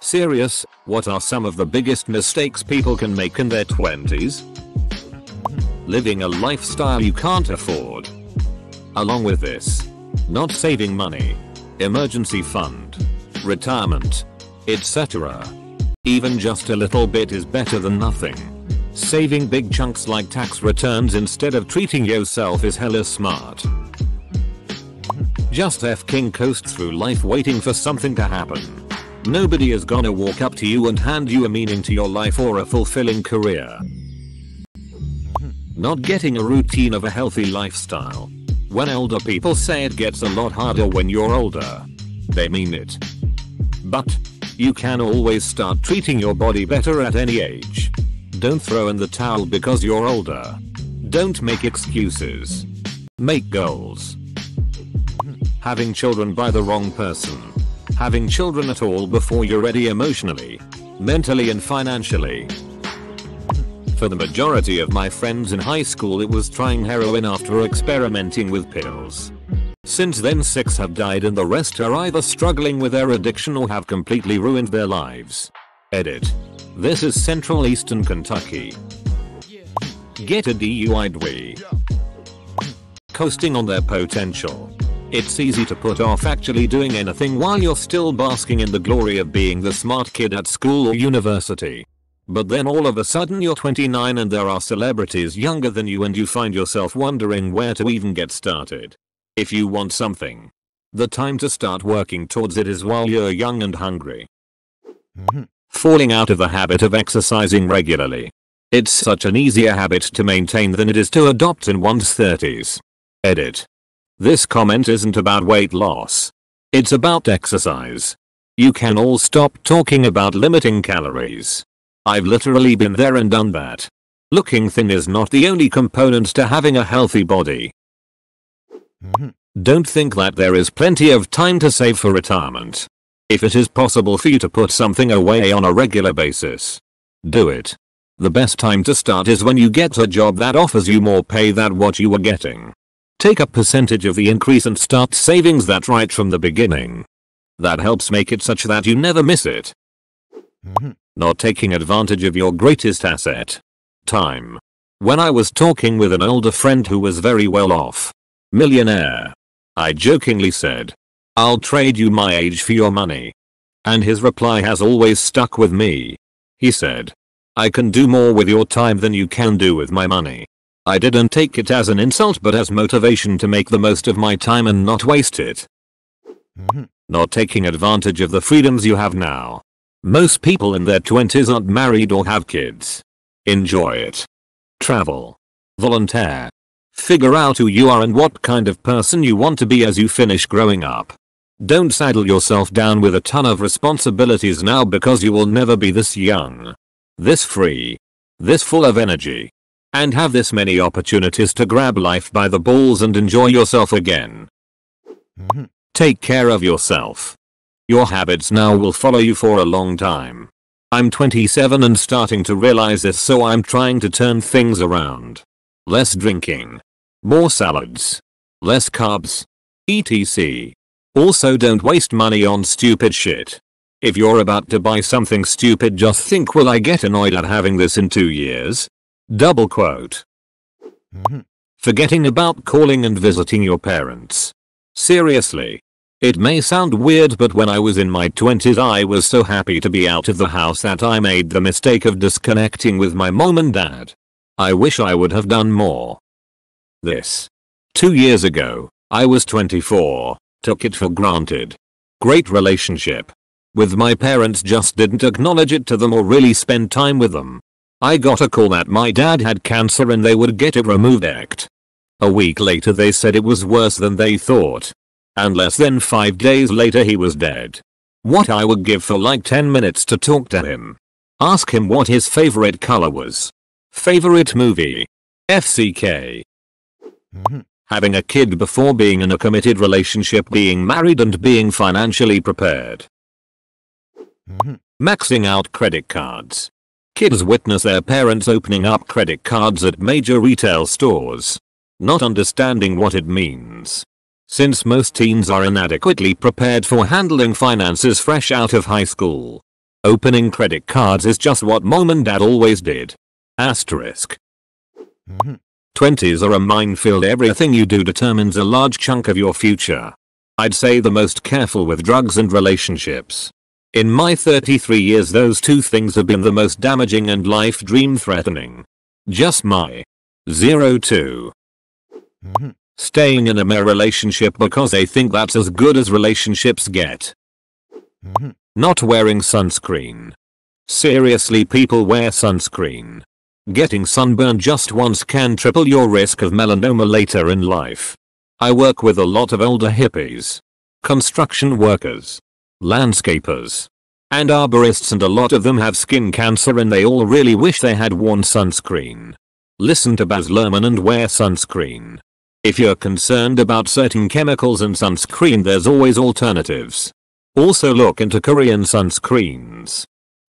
Serious, what are some of the biggest mistakes people can make in their 20s? Living a lifestyle you can't afford. Along with this, not saving money, emergency fund, retirement, etc. Even just a little bit is better than nothing. Saving big chunks like tax returns instead of treating yourself is hella smart. Just F King coast through life waiting for something to happen. Nobody is gonna walk up to you and hand you a meaning to your life or a fulfilling career. Not getting a routine of a healthy lifestyle. When older people say it gets a lot harder when you're older, they mean it. But, you can always start treating your body better at any age. Don't throw in the towel because you're older. Don't make excuses. Make goals. Having children by the wrong person. Having children at all before you're ready emotionally, mentally and financially. For the majority of my friends in high school it was trying heroin after experimenting with pills. Since then 6 have died and the rest are either struggling with their addiction or have completely ruined their lives. Edit. This is Central Eastern Kentucky. Get a DUI. Coasting on their potential. It's easy to put off actually doing anything while you're still basking in the glory of being the smart kid at school or university. But then all of a sudden you're 29 and there are celebrities younger than you and you find yourself wondering where to even get started. If you want something, the time to start working towards it is while you're young and hungry. Mm-hmm. Falling out of the habit of exercising regularly. It's such an easier habit to maintain than it is to adopt in one's 30s. Edit. This comment isn't about weight loss. It's about exercise. You can all stop talking about limiting calories. I've literally been there and done that. Looking thin is not the only component to having a healthy body. Mm-hmm. Don't think that there is plenty of time to save for retirement. If it is possible for you to put something away on a regular basis, do it. The best time to start is when you get a job that offers you more pay than what you were getting. Take a percentage of the increase and start savings that right from the beginning. That helps make it such that you never miss it. Mm-hmm. Not taking advantage of your greatest asset. Time. When I was talking with an older friend who was very well off. Millionaire. I jokingly said. I'll trade you my age for your money. And his reply has always stuck with me. He said. I can do more with your time than you can do with my money. I didn't take it as an insult but as motivation to make the most of my time and not waste it. Mm-hmm. Not taking advantage of the freedoms you have now. Most people in their 20s aren't married or have kids. Enjoy it. Travel. Volunteer. Figure out who you are and what kind of person you want to be as you finish growing up. Don't saddle yourself down with a ton of responsibilities now because you will never be this young. This free. This full of energy. And have this many opportunities to grab life by the balls and enjoy yourself again. Mm-hmm. Take care of yourself. Your habits now will follow you for a long time. I'm 27 and starting to realize this so I'm trying to turn things around. Less drinking. More salads. Less carbs. etc. Also don't waste money on stupid shit. If you're about to buy something stupid just think will I get annoyed at having this in 2 years? Double quote. Mm-hmm. Forgetting about calling and visiting your parents. Seriously. It may sound weird but when I was in my 20s I was so happy to be out of the house that I made the mistake of disconnecting with my mom and dad. I wish I would have done more. This. Two years ago, I was 24, took it for granted. Great relationship. With my parents just didn't acknowledge it to them or really spend time with them. I got a call that my dad had cancer and they would get it removed act. A week later they said it was worse than they thought. And less than 5 days later he was dead. What I would give for like 10 minutes to talk to him. Ask him what his favorite color was. Favorite movie. FCK. Mm-hmm. Having a kid before being in a committed relationship being married and being financially prepared. Mm-hmm. Maxing out credit cards. Kids witness their parents opening up credit cards at major retail stores. Not understanding what it means. Since most teens are inadequately prepared for handling finances fresh out of high school. Opening credit cards is just what mom and dad always did. Asterisk. Mm-hmm. 20s are a minefield everything you do determines a large chunk of your future. I'd say the most careful with drugs and relationships. In my 33 years those two things have been the most damaging and life dream threatening. Just my 02. Mm-hmm. Staying in a mere relationship because they think that's as good as relationships get. Mm-hmm. Not wearing sunscreen. Seriously people wear sunscreen. Getting sunburned just once can triple your risk of melanoma later in life. I work with a lot of older hippies. Construction workers. Landscapers. And arborists and a lot of them have skin cancer and they all really wish they had worn sunscreen. Listen to Baz Luhrmann and wear sunscreen. If you're concerned about certain chemicals in sunscreen there's always alternatives. Also look into Korean sunscreens.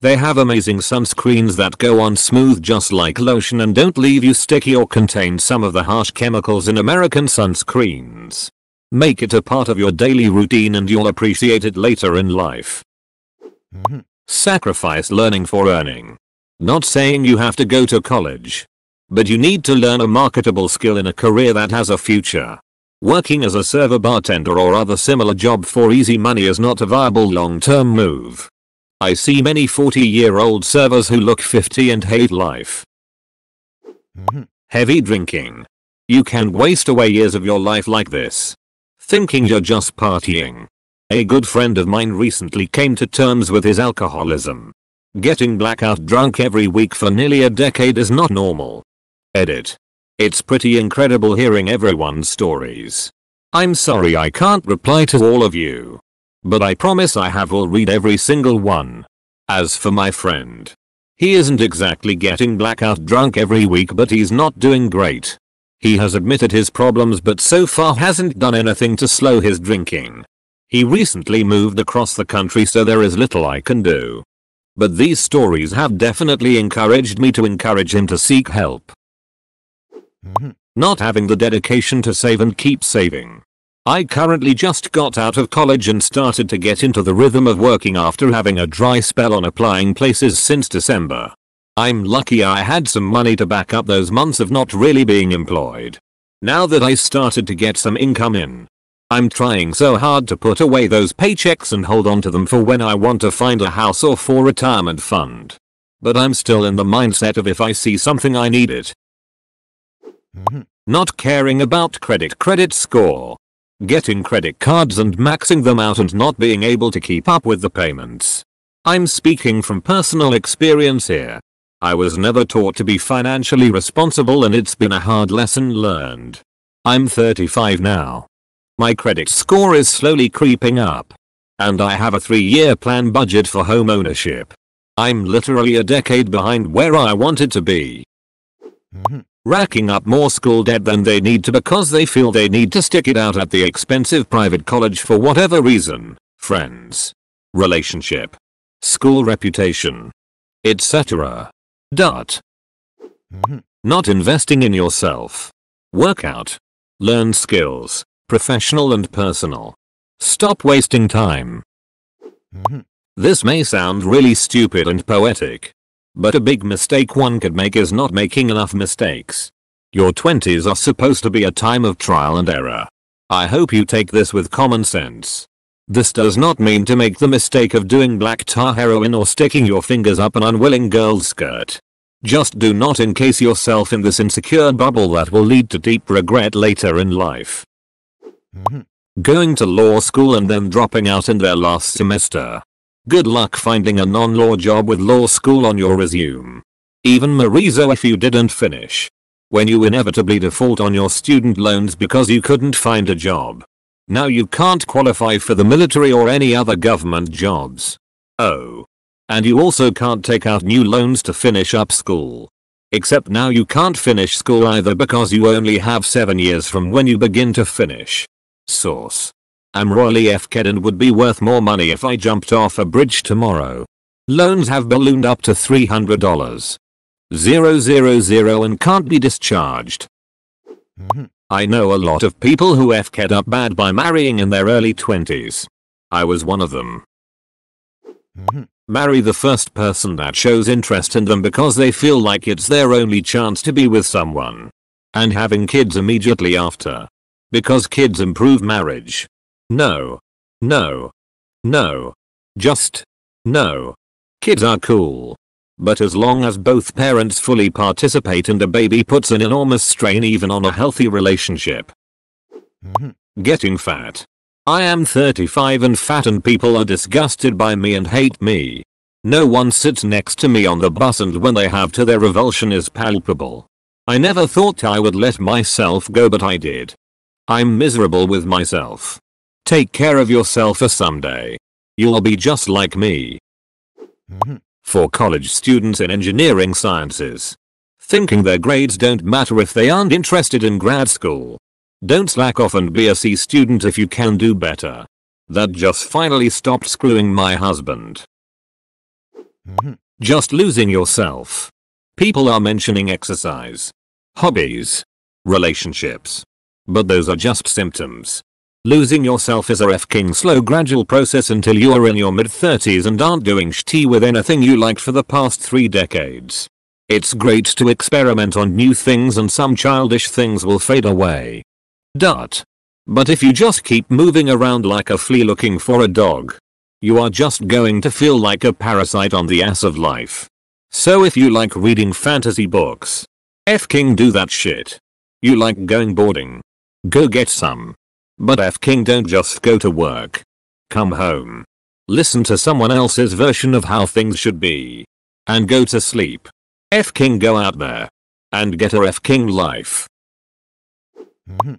They have amazing sunscreens that go on smooth just like lotion and don't leave you sticky or contain some of the harsh chemicals in American sunscreens. Make it a part of your daily routine and you'll appreciate it later in life. Mm-hmm. Sacrifice learning for earning. Not saying you have to go to college. But you need to learn a marketable skill in a career that has a future. Working as a server bartender or other similar job for easy money is not a viable long-term move. I see many 40 year old servers who look 50 and hate life. Mm-hmm. Heavy drinking. You can waste away years of your life like this. Thinking you're just partying. A good friend of mine recently came to terms with his alcoholism. Getting blackout drunk every week for nearly a decade is not normal. Edit. It's pretty incredible hearing everyone's stories. I'm sorry I can't reply to all of you. But I promise I have will read every single one. As for my friend. He isn't exactly getting blackout drunk every week but he's not doing great. He has admitted his problems but so far hasn't done anything to slow his drinking. He recently moved across the country so there is little I can do. But these stories have definitely encouraged me to encourage him to seek help. Mm-hmm. Not having the dedication to save and keep saving. I currently just got out of college and started to get into the rhythm of working after having a dry spell on applying places since December. I'm lucky I had some money to back up those months of not really being employed. Now that I started to get some income in. I'm trying so hard to put away those paychecks and hold on to them for when I want to find a house or for retirement fund. But I'm still in the mindset of if I see something I need it. Mm-hmm. Not caring about credit credit score. Getting credit cards and maxing them out and not being able to keep up with the payments. I'm speaking from personal experience here. I was never taught to be financially responsible and it's been a hard lesson learned. I'm 35 now. My credit score is slowly creeping up. And I have a 3 year plan budget for home ownership. I'm literally a decade behind where I wanted to be mm-hmm. racking up more school debt than they need to because they feel they need to stick it out at the expensive private college for whatever reason, friends, relationship, school reputation, etc. Dot. Mm-hmm. Not investing in yourself. Workout. Learn skills, professional and personal. Stop wasting time. Mm-hmm. This may sound really stupid and poetic, but a big mistake one could make is not making enough mistakes. Your 20s are supposed to be a time of trial and error. I hope you take this with common sense. This does not mean to make the mistake of doing black tar heroin or sticking your fingers up an unwilling girl's skirt. Just do not encase yourself in this insecure bubble that will lead to deep regret later in life. Mm-hmm. Going to law school and then dropping out in their last semester. Good luck finding a non-law job with law school on your resume. Even Marizo if you didn't finish. When you inevitably default on your student loans because you couldn't find a job. Now you can't qualify for the military or any other government jobs. Oh. And you also can't take out new loans to finish up school. Except now you can't finish school either because you only have 7 years from when you begin to finish. Source. I'm royally FKed and would be worth more money if I jumped off a bridge tomorrow. Loans have ballooned up to $300. 000 and can't be discharged. Mm-hmm. I know a lot of people who FKed up bad by marrying in their early 20s. I was one of them. Mm-hmm. Marry the first person that shows interest in them because they feel like it's their only chance to be with someone. And having kids immediately after. Because kids improve marriage. No. No. No. Just. No. Kids are cool. But as long as both parents fully participate and a baby puts an enormous strain even on a healthy relationship. Mhm. Getting fat. I am 35 and fat and people are disgusted by me and hate me. No one sits next to me on the bus and when they have to their revulsion is palpable. I never thought I would let myself go but I did. I'm miserable with myself. Take care of yourself for someday. You'll be just like me. For college students in engineering sciences. Thinking their grades don't matter if they aren't interested in grad school. Don't slack off and be a C student if you can do better. That just finally stopped screwing my husband. Mhm. Just losing yourself. People are mentioning exercise, hobbies, relationships. But those are just symptoms. Losing yourself is a f-king slow gradual process until you are in your mid 30s and aren't doing shit with anything you liked for the past three decades. It's great to experiment on new things and some childish things will fade away. Dot. But if you just keep moving around like a flea looking for a dog, you are just going to feel like a parasite on the ass of life. So if you like reading fantasy books, F King do that shit. You like going boarding. Go get some. But F King don't just go to work. Come home. Listen to someone else's version of how things should be. And go to sleep. F King go out there. And get a F King life. Mhm.